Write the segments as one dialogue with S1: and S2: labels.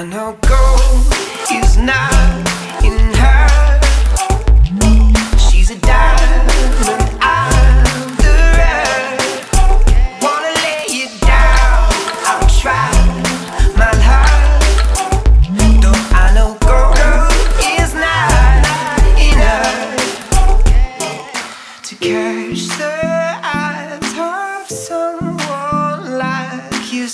S1: I know gold is not in her. She's a diamond. I'm the. Wanna lay down? I'll try my I know gold is not. To catch the eyes of someone like you.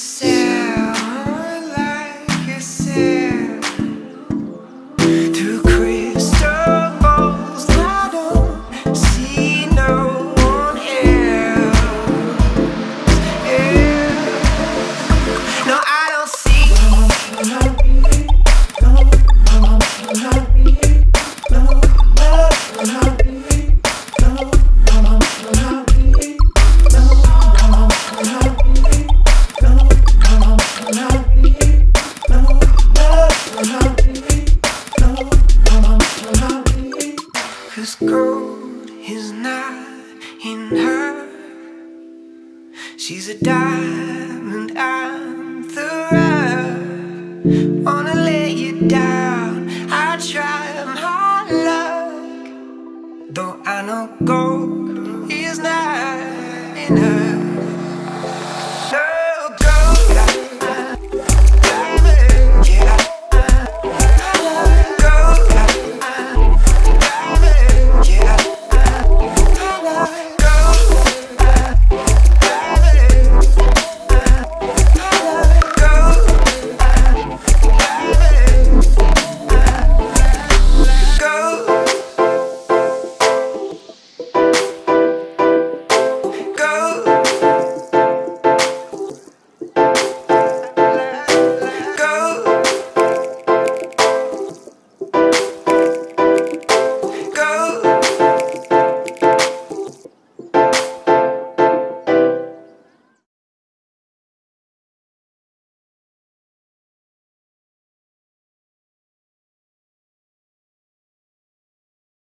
S1: Gold is not in her. She's a diamond, I'm the rough Wanna lay you down, I try, hard luck. Though I know gold